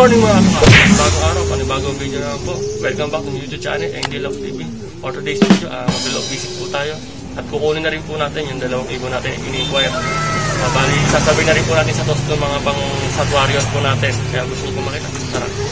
morning mga kapatid. Bagong araw, panibagong video na po. Welcome back to YouTube channel, Angel of TV. For today's video, uh, mag-vlog visit po tayo. At kukunin na rin po natin yung dalawang ibon natin in-inquire. Uh, bali, sasabihin na rin po natin sa toast ng mga pang satuarios po natin. Kaya gusto niyo po makita. Tara.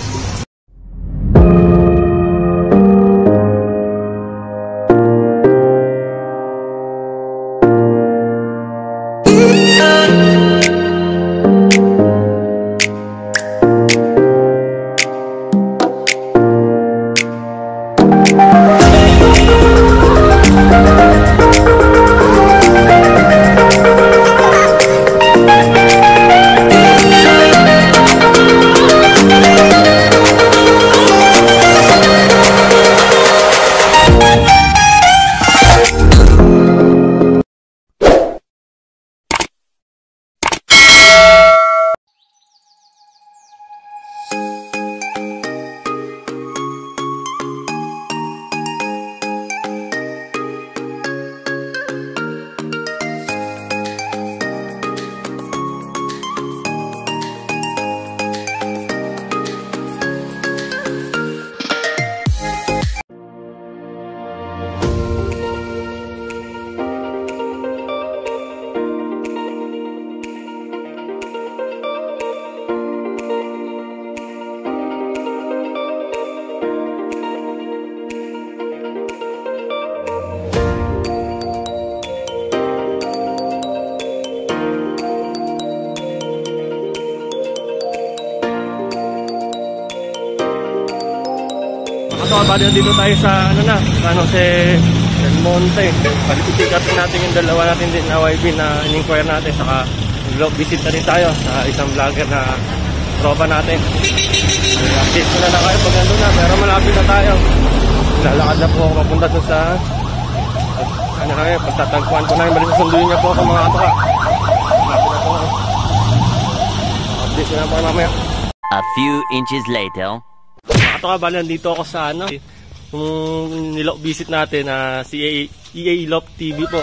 Ito, bali dito tayo sa ano na, sa ano si Del Monte. Bali pipick natin yung dalawa natin din na YB na in-inquire natin. Saka vlog visit na rin tayo sa isang vlogger na tropa natin. Update ko na na kayo pag na, pero malapit na tayo. Lalakad na po ako papunta dun sa ano kaya, pagtatagpuan ko na yung bali susunduin niya po ako mga katoka. Malapit na po ako. Update ko na po mamaya. A few inches later. Mga katoka, bali nandito ako sa ano, yung nilok visit natin na si EA, EA Lop TV po.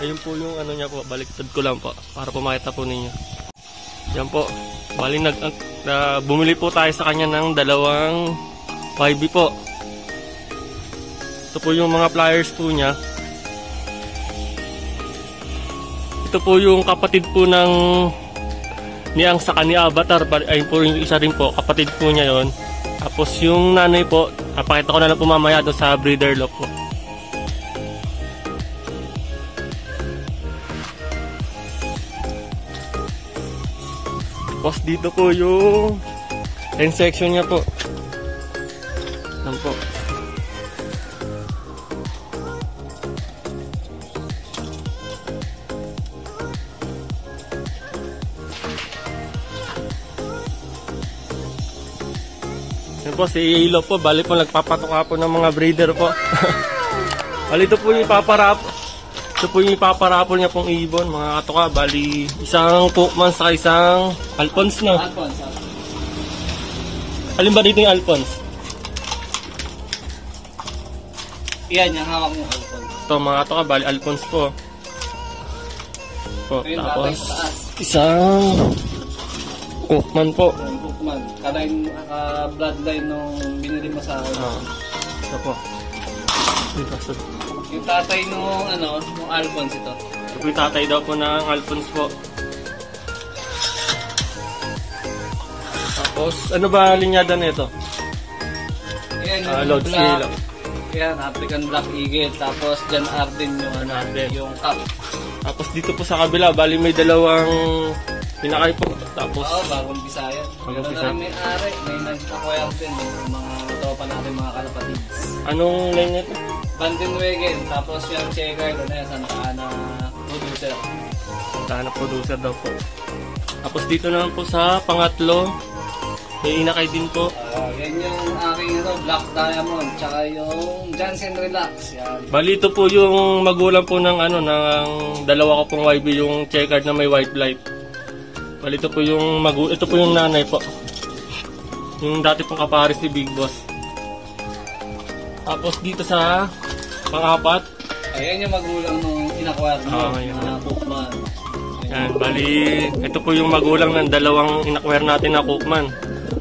Ayun po yung ano niya po, baliktad ko lang po para po makita po ninyo. Yan po. Bali nag na, bumili po tayo sa kanya ng dalawang YB po. Ito po yung mga flyers po niya. Ito po yung kapatid po ng ni ang sa kanya avatar ayun po yung isa rin po kapatid po niya yon tapos yung nanay po napakita ko na lang po mamaya doon sa breeder lock po. Tapos dito po yung end section niya po. Yan po po, si Ilo po, bali po nagpapatoka po ng mga breeder po. bali ito po yung ipaparap. Ito po yung ipaparapol niya pong ibon, mga katoka. Bali, isang Cookman sa isang Alphonse na. Alphonse. Alin ba dito yung Alphonse? Yan, yung hawak mo Alphonse. Ito mga katoka, bali Alphonse po. Po, tapos isang Cookman po. Cookman. Kalain, uh, bloodline nung binili mo sa Ah, ito po. Ito, ito. Yung tatay nung ano, nung Alphonse ito. Ito po yung tatay daw po ng Alphonse po. Tapos, ano ba linyada nito? Yan yung Lord black. Scale. Yan, African Black Eagle. Tapos dyan Arden yung, ano, Arden. yung cup. Tapos dito po sa kabila, bali may dalawang pinakay po. Tapos, Oo, bagong Bisaya. Bagong Ganun Bisaya. na may ari. May nag-acquire din yung mga tropa natin, mga kalapatids. anong line nito? Vandenwegen. Tapos yung checker, ano yan, Santa Ana producer. Tahanap producer daw po. Tapos dito naman po sa pangatlo, may inakay din po. Ah, yan yung aking ano, Black Diamond. Tsaka yung Johnson Relax. Yan. Bali ito po yung magulang po ng ano, ng dalawa ko pong YB, yung checkered na may white light. Bali ito po yung magu ito po yung nanay po. Yung dati pong kapares ni Big Boss. Tapos dito sa pang-apat, Ayan yung magulang nung in-acquire mo. Ah, yun. na Pokemon. yan, bali ito po yung magulang ng dalawang inacquire natin na Cookman.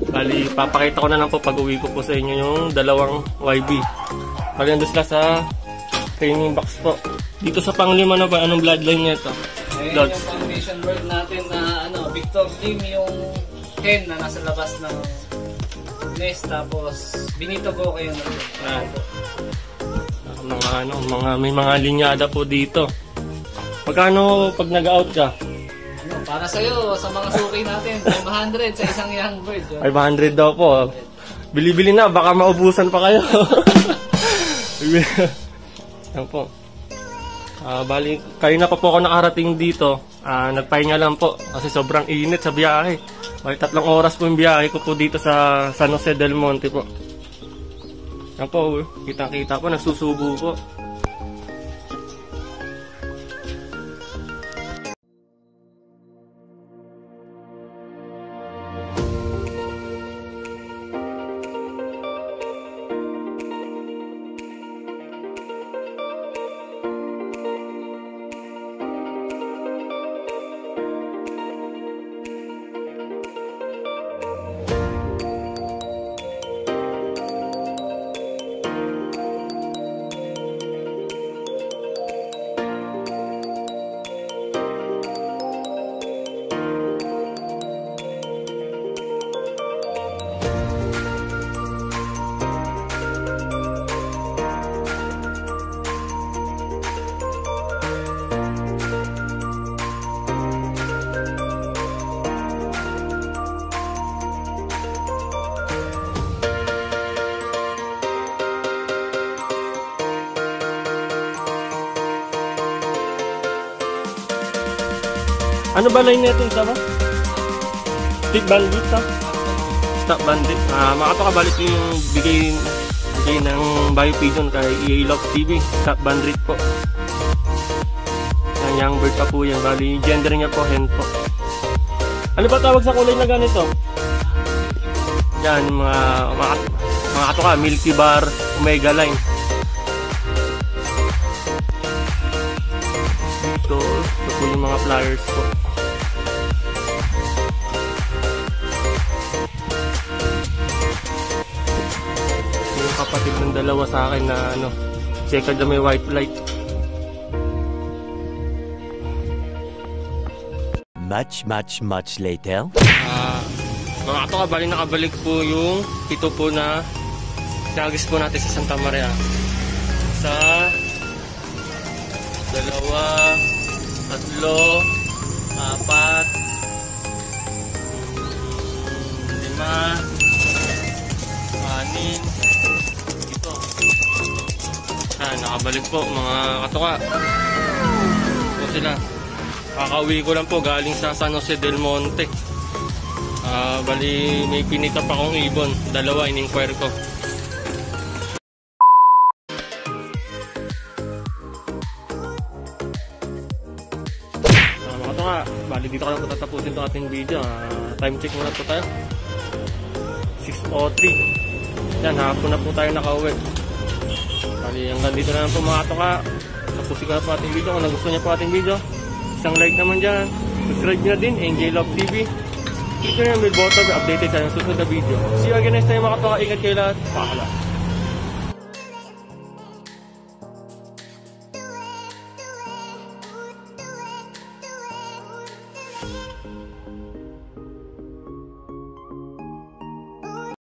Bali, papakita ko na lang po pag uwi ko po sa inyo yung dalawang YB. Bali, nandun sila sa training box po. Dito sa panglima na ba, anong bloodline nito? Ayan Lods. yung foundation bird natin na Victor Lim yung hen na nasa labas ng nest tapos binito ko kayo na Ah. Mga ano, mga may mga linyada po dito. Magkano pag nag-out ka? ano, para sa'yo, sa mga suki natin, 500 sa isang young bird. Yun. 500 daw po. Bili-bili na, baka maubusan pa kayo. Yan po. Ah, bali, kayo na pa po ako nakarating dito. Ah, nagpahinga lang po kasi sobrang init sa biyahe. Bali, tatlong oras po yung biyahe ko po dito sa San Jose del Monte po. Yan po, kita-kita po, nagsusubo po. Ano ba line nito isa ba? Stick bandit ha? Stop bandit. Ah, makato ka balik yung bigay bigay ng Biopigeon kay EA Love TV. Stop bandit po. Yan, young bird pa po yan. Bali, gender niya po, hen po. Ano ba tawag sa kulay na ganito? Yan, mga, mga, mga ato ka, Milky Bar, Omega Line. Dito, ito po yung mga flyers po. Kapatid ng dalawa sa akin na ano, checkered na may white light. Much, much, much later. Ah, mga ato ka, bali nakabalik po yung pito po na nagis po natin sa Santa Maria. Sa dalawa, tatlo, apat, lima, anin, nakabalik po mga katuka. Ito sila. Kakauwi ko lang po galing sa San Jose del Monte. Ah, bali may pinita pa akong ibon. Dalawa in-inquire ko. Ah, mga tunga, bali dito ko lang po tatapusin itong ating video. Ah, time check muna po tayo. 6.03. Yan, hapon na po tayo nakauwi. Bali, hanggang dito na lang po mga tunga. Tapusin ko na po ating video. Kung nagustuhan niyo po ating video, isang like naman dyan. Subscribe nyo na din, NJ Love TV. Click nyo yung bell button, updated sa susunod na video. See you again next time mga tunga. Ingat kayo lahat. Paalam.